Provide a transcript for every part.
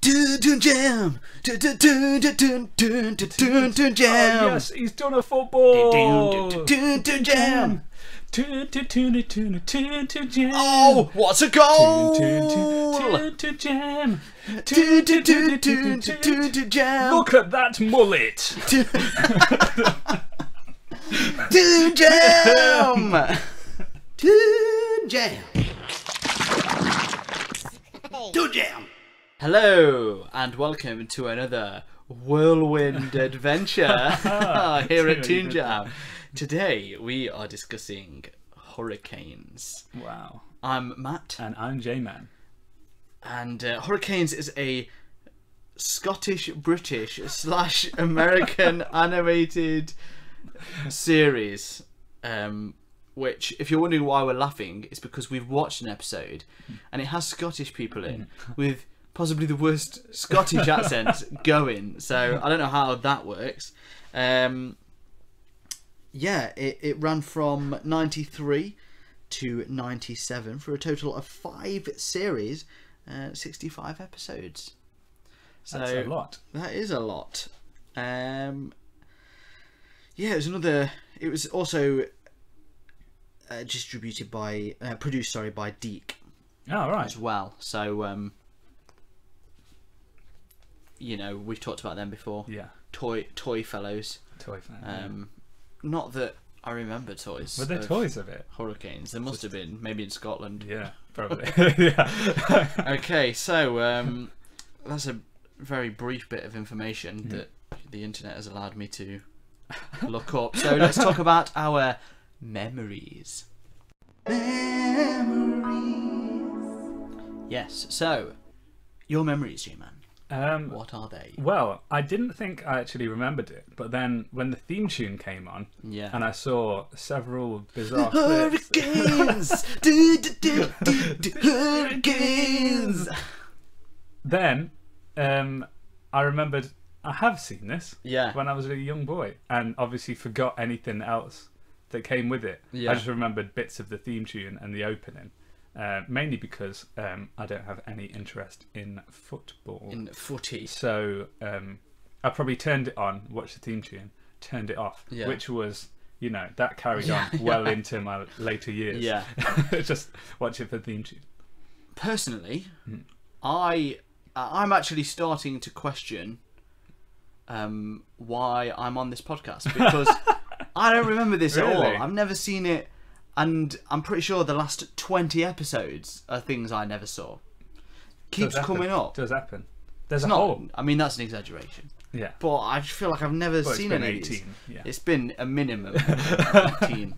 Dun jam. Dun jam. Yes, he's done a football. Dun jam. Oh, what's a goal? Jam. Jam. Look at that mullet. Toon jam. Toon jam. Toon jam. Hello and welcome to another whirlwind adventure here at Toon Jam. Today we are discussing hurricanes. Wow. I'm Matt, And I'm J-Man. and uh, Hurricanes is a Scottish British slash American animated series. Um, which, if you're wondering why we're laughing, is because we've watched an episode and it has Scottish people in with possibly the worst Scottish accent going. So I don't know how that works. Um, yeah, it, it ran from 93 to 97 for a total of five series, uh, 65 episodes. So That's a lot. that is a lot. Um, yeah, it was another. It was also uh, distributed by, uh, produced, sorry, by DiC Oh, right. as well. So, um, you know, we've talked about them before. Yeah. Toy Toy Fellows. Toy fan. Um, not that I remember toys. Were there of toys of it? Hurricanes. There must have been, maybe in Scotland. Yeah, probably. yeah. Okay, so um, that's a very brief bit of information that the internet has allowed me to look up. So let's talk about our memories. memories. Yes. So your memories, J-Man. Um, What are they? well, I didn't think I actually remembered it, but then when the theme tune came on, Yeah. and I saw several bizarre. Hurricanes. do, do, do, do, do, hurricanes. then um, I remembered I have seen this Yeah. when I was a young boy, and obviously forgot anything else that came with it. Yeah. I just remembered bits of the theme tune and the opening, uh, mainly because um, I don't have any interest in football. In footy. So um, I probably turned it on, watched the theme tune, turned it off, Yeah. which was, you know, that carried Yeah, on well into my later years. Yeah. just watch it for the theme tune. personally, Hmm. I I'm actually starting to question um, why I'm on this podcast because I don't remember this at all. I've never seen it, and I'm pretty sure the last twenty episodes are things I never saw. Keeps Does coming up. Does happen. There's It's a not. whole. I mean, that's an exaggeration, Yeah. but I just feel like I've never it's seen been any 18. Yeah. It's been a minimum of eighteen.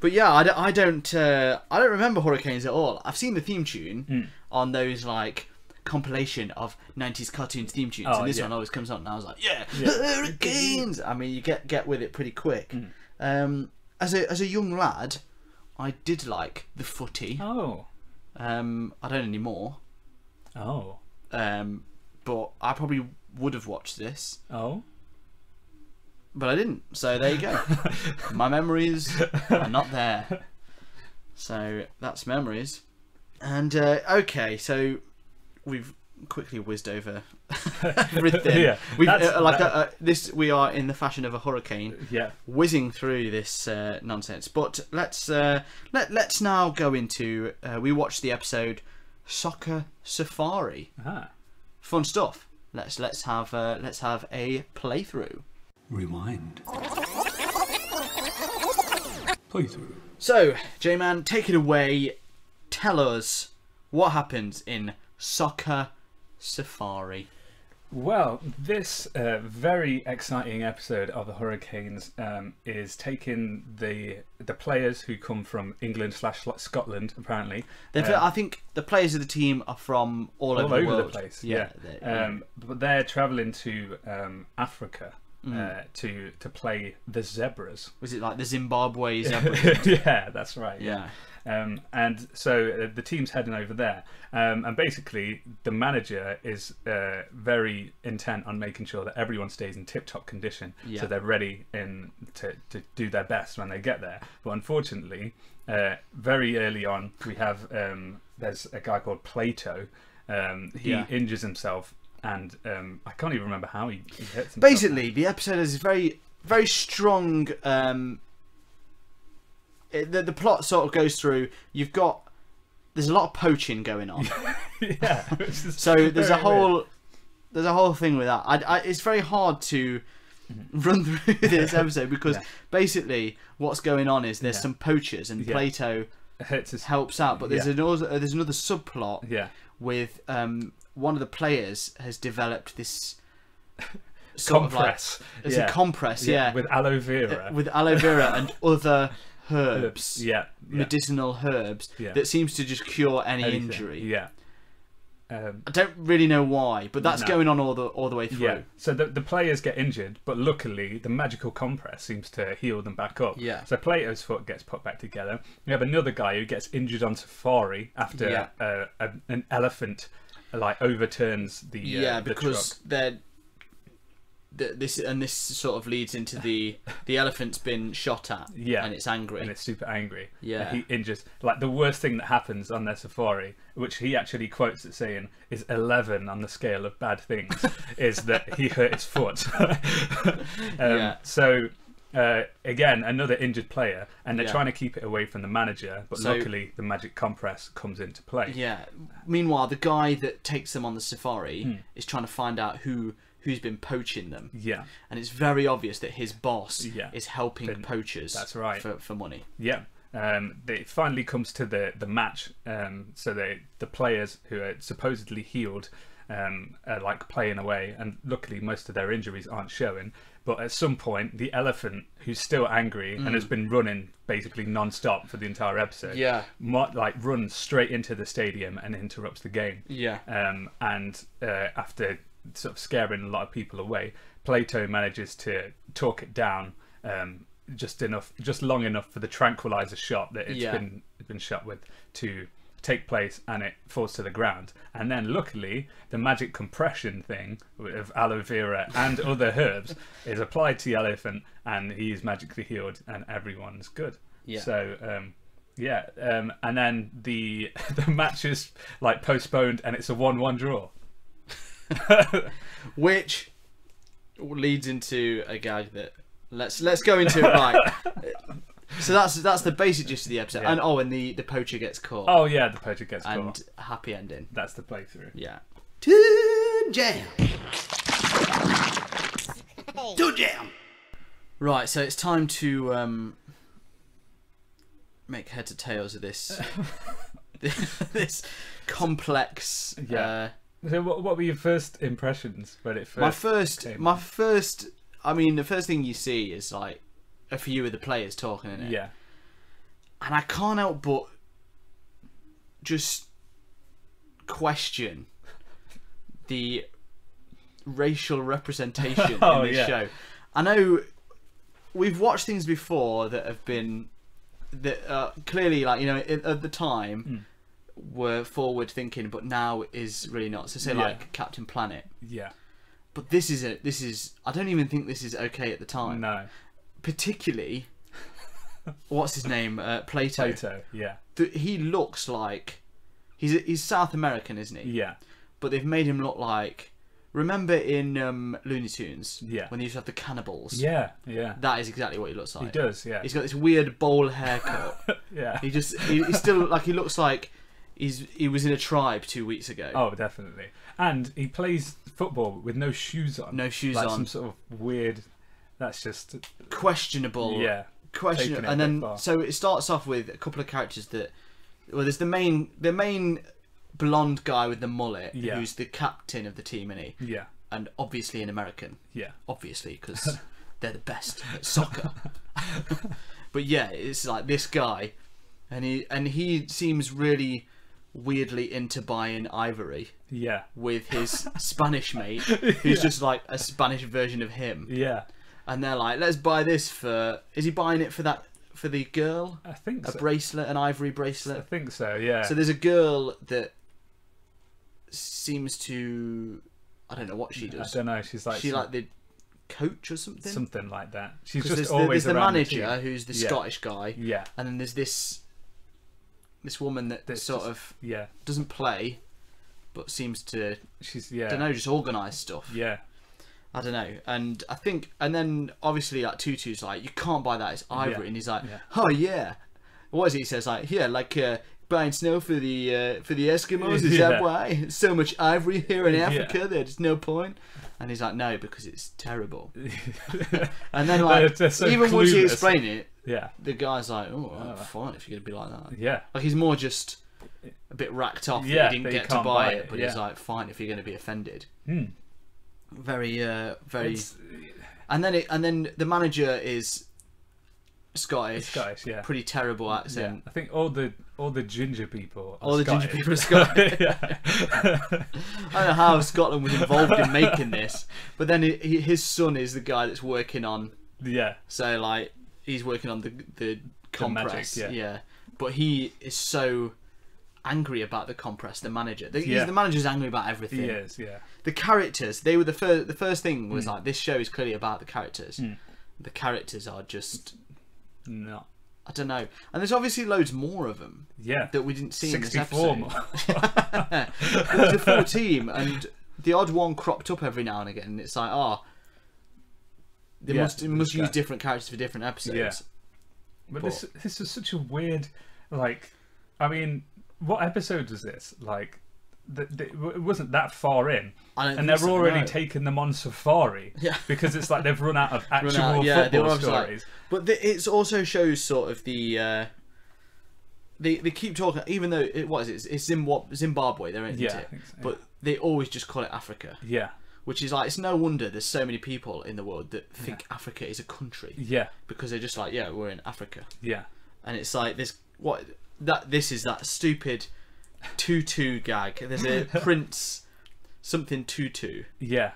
but yeah, I don't. I don't, uh, I don't remember Hurricanes at all. I've seen the theme tune Hmm. on those like compilation of '90s cartoons theme tunes, Oh, and this yeah. one always comes on, and I was like, yeah, Yeah. Hurricanes. I mean, you get get with it pretty quick. Hmm. Um, as a as a young lad, I did like the footy. Oh. Um, I don't anymore. Oh. Um, but I probably would have watched this. Oh. but I didn't. So there you go. My memories are not there. So that's memories. And uh, okay, so we've quickly whizzed over everything. Yeah, we've uh, like that- uh, uh, this. We are in the fashion of a hurricane, Yeah. whizzing through this uh, nonsense. But let's uh, let let's now go into. Uh, we watched the episode Soccer Safari. Ah. Fun stuff. Let's let's have uh, let's have a playthrough. Rewind. Playthrough. So, J Man, take it away. Tell us what happens in Soccer Safari. Well, this uh, very exciting episode of the Hurricanes um, is taking the the players who come from England slash Scotland, apparently. Um, I think the players of the team are from all, all over, over the the place. Yeah, they're- Um, but they're travelling to um, Africa Mm. uh, to to play the Zebras. was it like the Zimbabwe zebra? yeah, that's right. yeah. Um, and so uh, the team's heading over there, um, and basically the manager is uh, very intent on making sure that everyone stays in tip-top condition, Yeah. so they're ready in to, to do their best when they get there. But unfortunately, uh, very early on, we have um, there's a guy called Plato, Um, he Yeah. injures himself, and um, I can't even remember how he, he hits himself. Basically, the episode is very, very strong. Um, it, the the plot sort of goes through. You've got there's a lot of poaching going on. yeah. So there's a very weird. whole there's a whole thing with that. I, I, it's very hard to run through this episode because Mm-hmm. Yeah. basically what's going on is there's Yeah. some poachers and. Plato his helps out, but there's another uh, there's another subplot yeah with um, one of the players has developed this compress. like it's a compress, yeah, with aloe uh, vera. with aloe vera and other herbs, yeah, yeah, medicinal herbs Yeah. that seems to just cure any anything. injury. Yeah. Um, I don't really know why, but that's No. going on all the all the way through. yeah. So the, the players get injured, but luckily the magical compress seems to heal them back up. Yeah. So Plato's foot gets put back together. We have another guy who gets injured on safari after Yeah. uh, a, an elephant like overturns the uh, yeah, the because truck. they're th- this and this sort of leads into the the elephant's been shot at, Yeah. and it's angry. and it's super angry. Yeah. And he injures like the worst thing that happens on their safari, which he actually quotes it saying is eleven on the scale of bad things, is that he hurt his foot. um, Yeah. So uh, again, another injured player, and they're Yeah. trying to keep it away from the manager, but So- luckily the magic compress comes into play. Yeah. Meanwhile, the guy that takes them on the safari Hmm. is trying to find out who who's been poaching them, Yeah. and it's very obvious that his boss Yeah. is helping Been- poachers. that's right. For, for money. Yeah. Um, it finally comes to the the match. Um, so the the players who are supposedly healed um, are like playing away, and luckily most of their injuries aren't showing. But at some point, the elephant, who's still angry and has been running basically non-stop for the entire episode, Mm. Yeah. like runs straight into the stadium and interrupts the game. Yeah. Um, and uh, after sort of scaring a lot of people away, Plato manages to talk it down um, just enough, just long enough for the tranquilizer shot that it's Yeah. been been shot with to take place, and it falls to the ground. And then, luckily, the magic compression thing of aloe vera and other herbs is applied to the elephant, and he's magically healed, and everyone's good. Yeah. So. Um, yeah, um, and then the the match is like postponed, and it's a one-one draw. Which leads into a gag that let's let's go into it right. so that's that's the basic gist of the episode. Yeah. And oh, and the the poacher gets caught. Oh yeah, the poacher gets and caught. And happy ending. That's the playthrough. Yeah. To jam. to jam. Right, so it's time to um, make heads or tails of this this complex. Yeah. Uh, So, what, what were your first impressions when it first? my first, came? my first. I mean, the first thing you see is like a few of the players talking in it, yeah, and I can't help but just question the racial representation Oh, in this yeah. show. I know we've watched things before that have been that uh, clearly, like you know, at, at the time Hmm. Were forward thinking, but now is really not. So say Yeah. like Captain Planet, yeah. but this is a this is I don't even think this is okay at the time. No, Particularly, what's his name? Uh, Plato. Plato. Yeah, Th- He looks like he's he's South American, isn't he? yeah, But they've made him look like. Remember in um, Looney Tunes Yeah. when they used to have the cannibals? yeah, yeah. That is exactly what he looks like. He does. Yeah, He's got this weird bowl haircut. yeah. he just he, he's still like he looks like he's he was in a tribe two weeks ago. Oh, definitely. And he plays football with no shoes on. No shoes like on. Some sort of weird. That's just Questionable. yeah, Questionable. and then far. so it starts off with a couple of characters that well there's the main the main blonde guy with the mullet Yeah. who's the captain of the team and he yeah, and obviously an american yeah, obviously because they're the best at soccer but yeah it's like this guy and he and he seems really weirdly into buying ivory yeah, with his spanish mate who's just like a spanish version of him yeah. and they're like, "Let's buy this for." Is he buying it for that for the girl? I think so. A so. bracelet, an ivory bracelet. I think so. Yeah. So there's a girl that seems to, I don't know what she does. I don't know. She's like she some- like the coach or something. something like that. She's just there's the, always there's the manager team. who's the Yeah. Scottish guy, Yeah, and then there's this this woman that sort just- of yeah, doesn't play, but seems to She's yeah. I don't know just organise stuff. Yeah. I don't know, and I think, and then obviously like Tutu's like, you can't buy that. It's ivory, Yeah. and he's like, Yeah. oh yeah. What is it? He says like, yeah, like uh, buying snow for the uh, for the Eskimos. Is Yeah. that why? So much ivory here in. Africa. There's no point. And he's like, no, because it's terrible. And then like, so even once you clueless. explain it, Yeah. the guy's like, oh, well, fine if you're gonna be like that. Yeah. Like he's more just a bit racked off Yeah, that he didn't get to buy buy it, it, but he's like, fine if you're gonna be offended. Hmm. Very, uh, very. It's, And then it, and then the manager is Scottish, Scottish, yeah. pretty terrible yeah. accent. I think all the all the ginger people. Are All the ginger people are Scottish. I don't know how Scotland was involved in making this, but then he, he, his son is the guy that's working on. yeah. So like he's working on the the compress, magic, yeah. But he is so angry about the compress. The manager, the, he's- Yeah. the manager's angry about everything. He is. Yeah. the characters they were the first the first thing was mm. like this show is clearly about the characters mm. the characters are just not I don't know and there's obviously loads more of them Yeah. that we didn't see in this episode more. there's a full team and the odd one cropped up every now and again and it's like oh they Yeah, must they must this use guy. different characters for different episodes Yeah. But this this is such a weird, like, I mean, what episode was this? Like, the, the, it wasn't that far in, and they're so, already no. taking them on safari. Yeah. because it's like they've run out of actual out- yeah, they football obviously like- stories. But the, it also shows sort of the. Uh, they, they keep talking, even though it was it? It's Zimbabwe, Zimbabwe they're in, Yeah, it? think so, But they always just call it Africa, yeah, which is like it's no wonder there's so many people in the world that think Africa is a country. Yeah, because they're just like, yeah, we're in Africa, yeah, and it's like this what that this is that stupid tutu gag. There's a prince something tutu, yeah,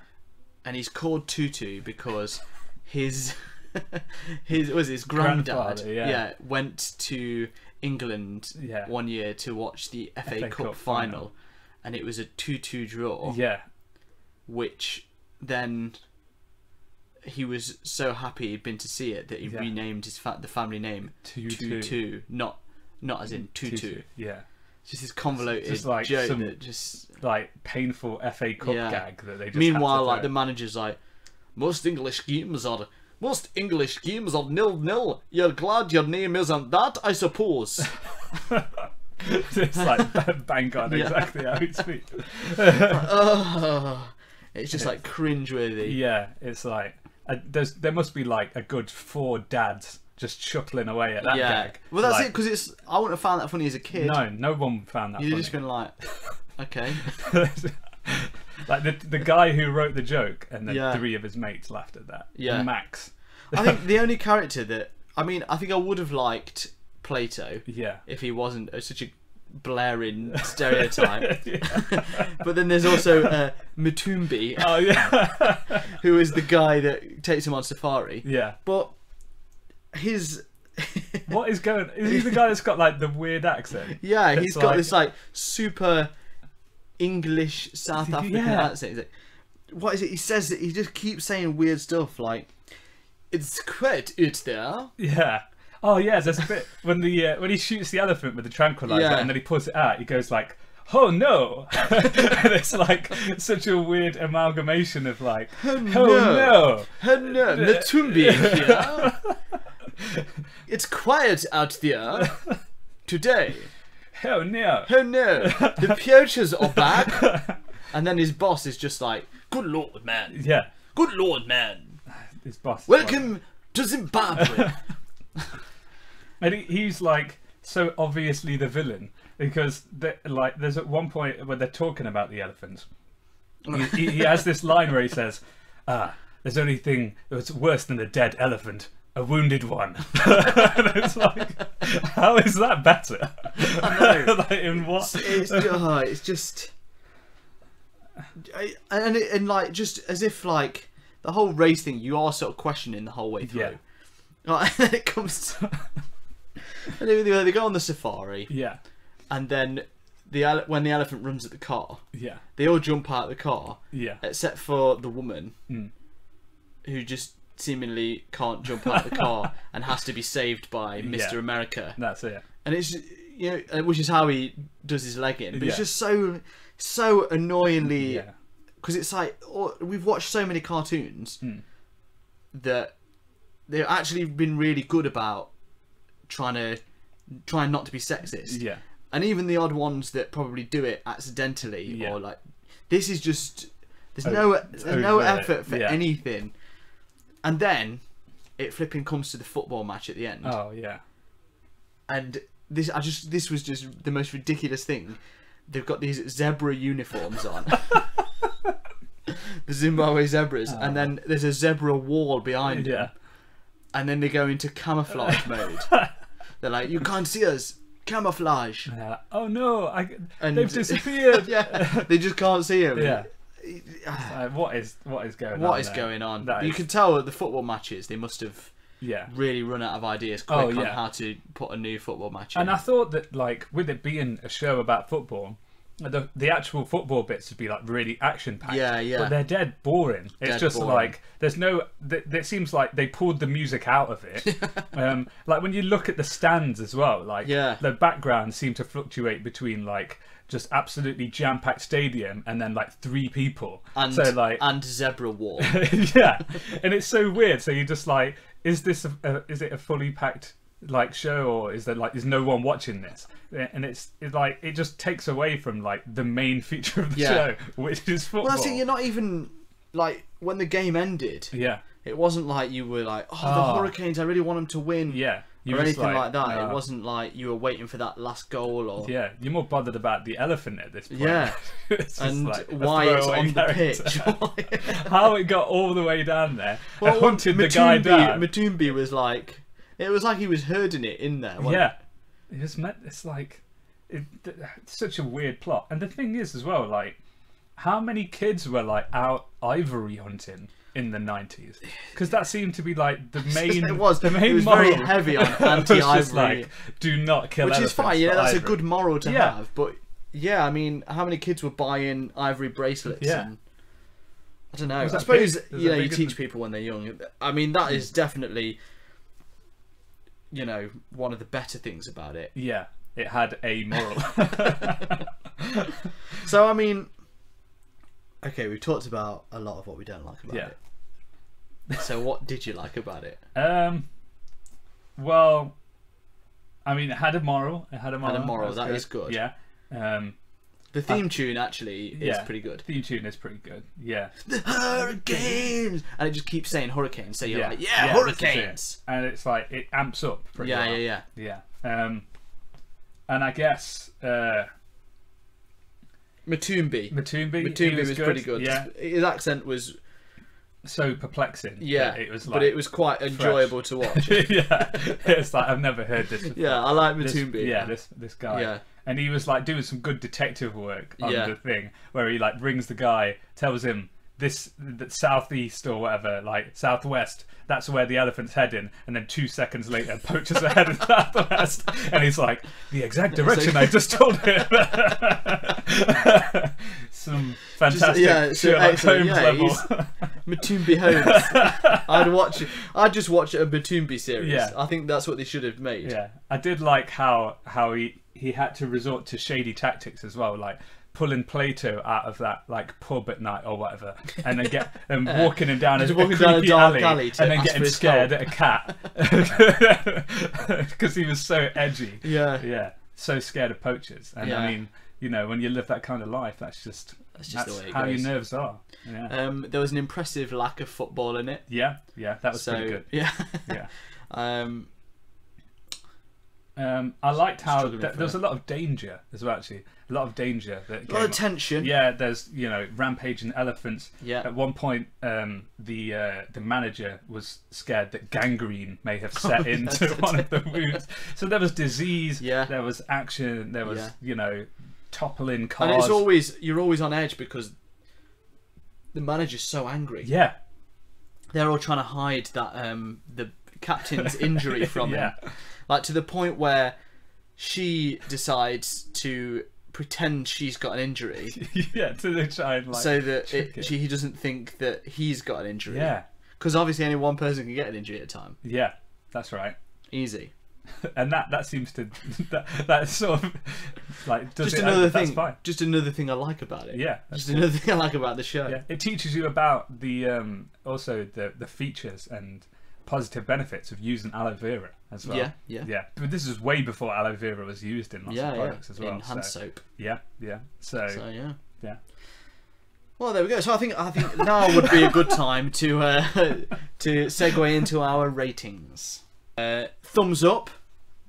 and he's called Tutu because his his was his granddad Grandfather, yeah. went to England Yeah. one year to watch the FA, FA Cup, Cup final, final. and it was a two-two draw, yeah, which then he was so happy he'd been to see it that he Yeah. renamed his fa- the family name Tutu. Tutu, not not as in tutu. Tutu, yeah, Just this convoluted Just like joke some- that just like painful FA Cup Yeah. gag that they just. Meanwhile, like the manager's like, most English games are most English games are nil nil. You're glad your name isn't that, I suppose. it's like bang on Yeah. exactly how he speaks. oh, it's just like cringeworthy. Yeah, it's like uh, there's there must be like a good four dads just chuckling away at that Yeah. gag. Well, that's Like, it because it's. I wouldn't have found that funny as a kid. No, no one found that. You're funny. just going to like, okay. like the the guy who wrote the joke and then Yeah. three of his mates laughed at that. Yeah. Max. I think the only character that I mean, I think I would have liked Plato Yeah. if he wasn't uh, such a blaring stereotype. but then there's also uh, Mutumbi, Oh yeah. who is the guy that takes him on safari. yeah. But his What is going? Is he the guy that's got like the weird accent? yeah, he's got like- this like super English South African Yeah. accent. Like, what is it? He says that he just keeps saying weird stuff like, "It's quite it there." Yeah. Oh yeah, there's a bit when the uh, when he shoots the elephant with the tranquilizer Yeah. and then he pulls it out. He goes like, "Oh no!" and it's like such a weird amalgamation of like, "Oh, no." Oh no!" Hello, Mutumbi here. it's quiet out there today. Oh no! Oh no, the poachers are back. And then his boss is just like, "Good lord, man! Yeah, Good lord, man! his boss. is Welcome to Zimbabwe." And he, he's like so obviously the villain because like there's at one point where they're talking about the elephant. He, he, he has this line where he says, "Ah, there's only thing that's worse than a dead elephant." A wounded one. and it's like, how is that better? like, in what? it's, oh, it's just I- and it, and like just as if like the whole race thing you are sort of questioning the whole way through Yeah. Like, and then it comes to, and they, they go on the safari Yeah, and then the ele- when the elephant runs at the car yeah, they all jump out of the car yeah. except for the woman Mm. who just seemingly can't jump out of the car and has to be saved by Mr. Yeah. America That's it. and it's you know, uh, which is how he does his leg in. But it's just so so annoyingly Yeah. because it's like oh, we've watched so many cartoons Hmm. that they've actually been really good about trying to trying not to be sexist Yeah. and even the odd ones that probably do it accidentally Yeah. or like this is just there's no there's no effort for yeah. anything and then it flipping comes to the football match at the end Oh yeah. and this I just this was just the most ridiculous thing. They've got these zebra uniforms on. the Zimbabwe zebras, and oh. then there's a zebra wall behind them, Oh. Yeah. And then they go into camouflage mode. They're like, "You can't see us, camouflage," Uh, oh no! I, and they've disappeared. yeah, they just can't see him. Yeah. Uh, what is what is going on? What is there? going on? That you is- can tell at the football matches they must have Yeah. really run out of ideas quick Oh, on yeah. how to put a new football match in. And I thought that, like, with it being a show about football, the the actual football bits would be like really action packed. Yeah, yeah. But they're dead boring. It's Dead just boring. like there's no. Th- it seems like they pulled the music out of it. um, like when you look at the stands as well, like Yeah. the backgrounds seem to fluctuate between like just absolutely jam packed stadium and then like three people. and so like and zebra wall. yeah, and it's so weird. So you're just like, is this a, a, is it a fully packed like show or is there like is no one watching this? And it's it's like it just takes away from like the main feature of the Yeah. show, which is football. Well, that's it. You're not even like when the game ended. yeah, It wasn't like you were like, oh, the Oh. Hurricanes. I really want them to win, yeah, you or anything like, that. no. It wasn't like you were waiting for that last goal or Yeah, you're more bothered about the elephant at this point. Yeah. And like why it's on the pitch. How it got all the way down there well, and hunted the guy Matumbi- down. Matumbi was like, it was like he was herding it in there. wasn't yeah, it's meant. It's like it, it's such a weird plot. And the thing is, as well, like how many kids were like out ivory hunting in the nineties? Because that seemed to be like the main. It was. The main It was very heavy on It was just anti-ivory. like, do not kill. Which is fine. Yeah, for that's a good moral to Yeah. have. But yeah, I mean, how many kids were buying ivory bracelets? Yeah. And, I don't know. I suppose you know you teach people when they're young. I mean, that is definitely you know one of the better things about it. Yeah, it had a moral. So I mean, okay, we've talked about a lot of what we don't like about Yeah. it. So what did you like about it? um, well, I mean, it had a moral. It had a moral. Had a moral, that is good. Yeah. Um, The theme tune actually is yeah. pretty good. theme tune is pretty good. Yeah. The hurricanes, and it just keeps saying hurricanes. So you're Yeah. like, yeah, Yeah, is it. hurricanes. and it's like it amps up pretty Yeah, well. yeah, yeah. yeah um and i guess uh Matumbi. matumbi Matumbi was, pretty good. yeah His accent was so perplexing yeah, it was like but it was quite enjoyable to watch. yeah it's like i've never heard this before. yeah, I like Matumbi. yeah this this guy Yeah. And he was like doing some good detective work on Yeah. the thing where he like brings the guy tells him this the southeast or whatever like southwest that's where the elephant's heading and then two seconds later poachers are heading southwest and he's like the exact direction i just told him some fantastic yeah, so Sherlock Holmes yeah, level Matumbi Holmes. I'd watch. It I'd just watch a Matumbi series. Yeah. I think that's what they should have made. Yeah, I did like how how he he had to resort to shady tactics as well, like pulling Plato out of that like pub at night or whatever, and then get and walking him down a, Just a walking down a dark alley, alley and then getting scared at a cat because he was so edgy. Yeah. Yeah, so scared of poachers, and Yeah. I mean, you know, when you live that kind of life, that's just That's just the that's way how goes. your nerves are. Yeah, Um, there was an impressive lack of football in it. yeah, yeah, that was so pretty good. yeah. Yeah. um, Um, I liked how th- for there was a lot of danger as well. Actually, a lot of danger. That a lot of up. tension. Yeah, there's you know rampaging elephants. Yeah. At one point, um, the uh, the manager was scared that gangrene may have set Oh, into yes. one of the wounds. So there was disease. Yeah. There was action. There was Yeah. you know toppling cars. And it's always you're always on edge because the manager's so angry. yeah. They're all trying to hide that um the captain's injury from Yeah. him. Like to the point where she decides to pretend she's got an injury yeah. To the and like. so that it, it. she, he doesn't think that he's got an injury. yeah. Because obviously only one person can get an injury at a time. Yeah. That's right. Easy. and that that seems to that that sort of like just it, another that's thing. fine. Just another thing I like about it. Yeah, Just another thing I like about the show. Yeah, it teaches you about the um, also the the features and positive benefits of using aloe vera as well. Yeah, yeah. yeah. But this is way before aloe vera was used in lots yeah, of yeah. products as well. In hand so, soap. yeah, yeah. So, So yeah. yeah, Well, there we go. So I think I think now would be a good time to uh, to segue into our ratings. Uh, thumbs up,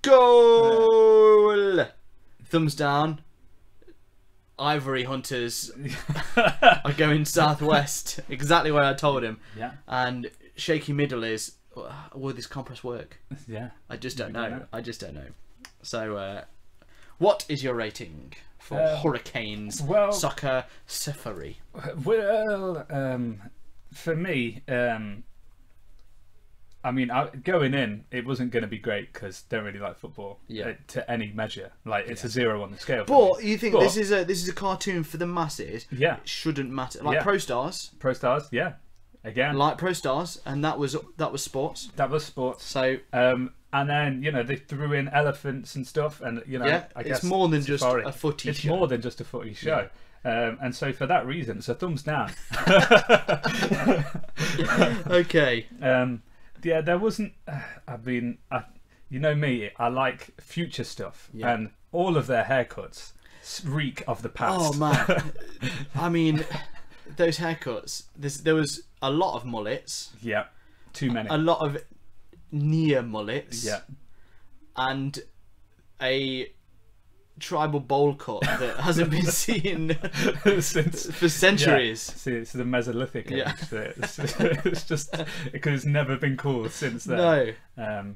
goal. Thumbs down. Ivory hunters are going southwest, exactly where I told him. yeah, And shaky middle is, will this compress work? yeah. I just don't know. don't know. I just don't know. So, uh, what is your rating for Uh, Hurricanes well- Soccer Safari? Well, um, for me, um, I mean, I, going in, it wasn't going to be great because don't really like football. Yeah. uh, to any measure, like it's a zero on the scale. But you think But- this is a this is a cartoon for the masses? yeah, It shouldn't matter. Like Yeah. Pro Stars, Pro Stars, yeah, again, like Pro Stars, and that was that was sports. that was sports. So Um, and then you know they threw in elephants and stuff, and you know yeah, I it's guess more than just safari. a footy it's show. more than just a footy show. Um, and so for that reason, it's a thumbs down. okay. um, yeah, there wasn't. I mean, I, you know me, I like future stuff, Yeah. and all of their haircuts reek of the past. Oh man, I mean, those haircuts. There's, there was a lot of mullets, yeah, too many. a lot of near mullets, yeah, and a tribal bowl cut that hasn't been seen since for centuries. See, it's the Mesolithic age. Yeah. It's, it's just because it's never been called since then. No. Um,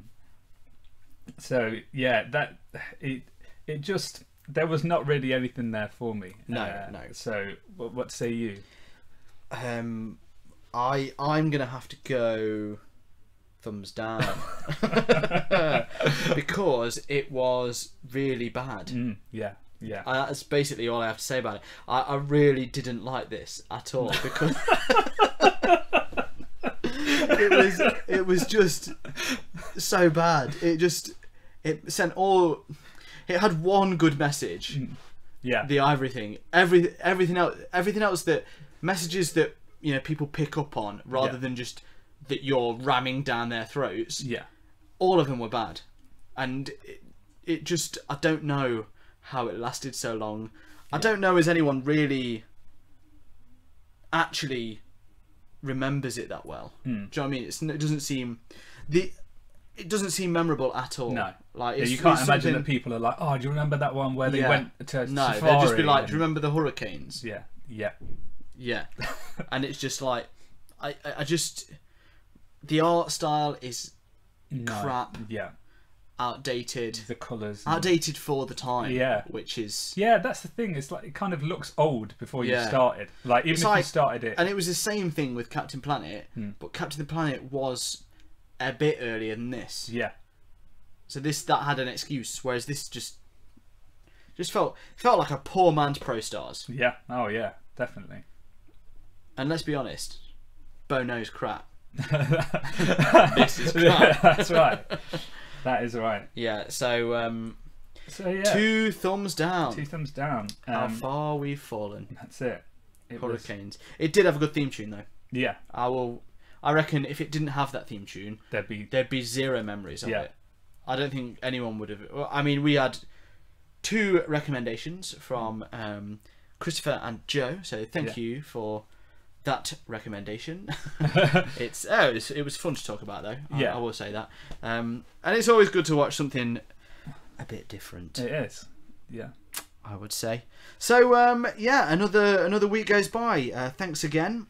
so yeah, that it it just there was not really anything there for me. No, Uh, no. So what, what say you? Um, I I'm gonna have to go thumbs down because it was really bad. Mm, yeah, yeah. Uh, that's basically all I have to say about it. I, I really didn't like this at all because it was it was just so bad. It just it sent all. It had one good message, yeah, the ivory thing. Every everything else, everything else that messages that you know people pick up on rather Yeah. than just that you're ramming down their throats yeah, all of them were bad, and it, it just I don't know how it lasted so long. I don't know as anyone really actually remembers it that well. Hmm. Do you know what I mean? It's, it doesn't seem the it doesn't seem memorable at all. No. like Yeah, you can't imagine something- that people are like, "Oh, do you remember that one where they Yeah. went to No, safari?" they'll just be like, and- "Do you remember the hurricanes?" Yeah, yeah, Yeah, and it's just like I I just the art style is No, Crap. Yeah, outdated, the colours. outdated for the time. Yeah. which is Yeah, that's the thing. It's like it kind of looks old before you Yeah. started. Like even It's if you started it, And it was the same thing with Captain Planet, Hmm. but Captain the Planet was a bit earlier than this. yeah, So this that had an excuse, whereas this just just felt felt like a poor man's Pro Stars. yeah, oh yeah, definitely. And let's be honest, Bo knows crap. this is yeah, crap. that's right. That is right. Yeah. So um, So yeah, two thumbs down. two thumbs down. How Um, far we've fallen. that's it. It was, Hurricanes. It did have a good theme tune though. yeah, I will. I reckon if it didn't have that theme tune, there'd be there'd be zero memories of Yeah. it. I don't think anyone would have. Well, I mean, we had two recommendations from um, Christopher and Joe, so thank Yeah. you for that recommendation. it's oh, it was, it was fun to talk about though. I, Yeah. I will say that. Um, and it's always good to watch something a bit different. it is. Yeah. I would say. So um, yeah, another another week goes by. Uh, thanks again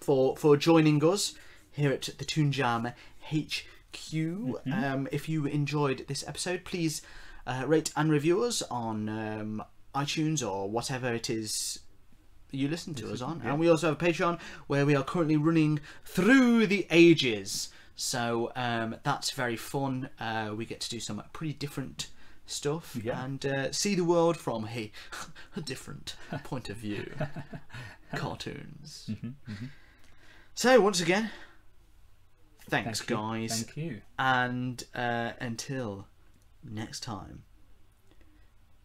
for for joining us here at the Toon Jam HQ. Um, if you enjoyed this episode, please uh, rate and review us on um, iTunes or whatever it is you listen to us on. And we also have a Patreon where we are currently running through the ages. So um, that's very fun. Uh, we get to do some pretty different stuff Yeah. and uh, see the world from a, a different point of view. Cartoons. So once again, Thanks, Thank guys. Thank you. And uh, until next time,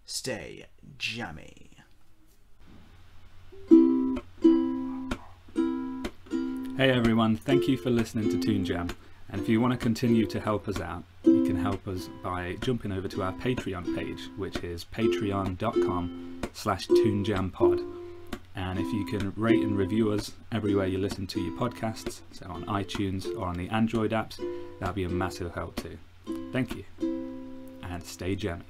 stay jammy. Hey everyone, thank you for listening to Toon Jam. And if you want to continue to help us out, you can help us by jumping over to our Patreon page, which is patreon.com slash toonjampod. And if you can rate and review us everywhere you listen to your podcasts, so on iTunes or on the Android apps, that'd be a massive help too. Thank you. And stay jammy.